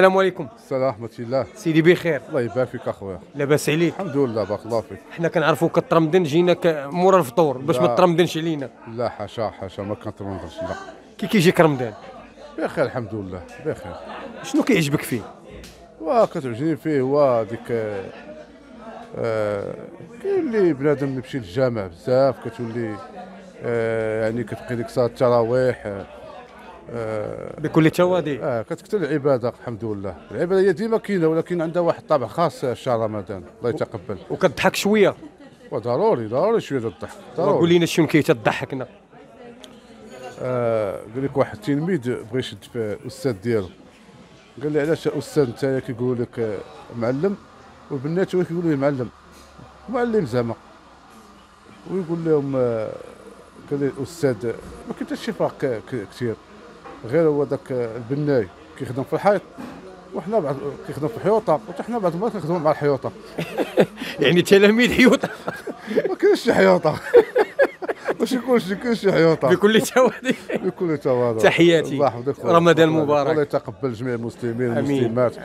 السلام عليكم. السلام ورحمة الله. سيدي بخير. الله يبارك فيك أخويا. لاباس عليك. الحمد لله بارك الله فيك. حنا كنعرفوك كترمضن جيناك مورا الفطور باش ما لا. ترمضنش علينا. لا حاشا حاشا ما كنترمضنش لا. كي كيجيك رمضان بخير الحمد لله بخير. شنو كيعجبك فيه؟ وكتعجبني فيه هو ديك آه، آه، كيولي بنادم يمشي للجامع بزاف كتولي آه، يعني كتبقي ديك صلاه التراويح آه، بكل تواضع آه كتكثر العبادة الحمد لله. العبادة هي ديما كاينة ولكن عندها واحد الطابع خاص شهر رمضان. الله يتقبل. وكتضحك شوية. وضروري ضروري شوية ديال الضحك قول ضروري. لنا شنو كيتضحكنا آه، قال لك واحد التلميذ بغى يشد في الاستاذ ديالو. قال لي علاش أستاذ أنت كيقولوا لك آه، معلم؟ والبنات هو كيقولوا لي معلم. معلم زعما. ويقول لهم آه، قال لي الاستاذ آه، ما كاين حتى شي فرق كثير غير هو داك البناي كيخدم في الحيط وحنا بعض كيخدم في الحيوطه وحتى حنا بعض المرات كنخدموا مع الحيوطة. يعني تلاميذ حيوطة. ما كاينش شي حيوطة. باش يكونش كاين شي حيوطة. بكل تواضع بكل تواضع تحياتي. رمضان مبارك. الله يتقبل جميع المسلمين. والمسلمات.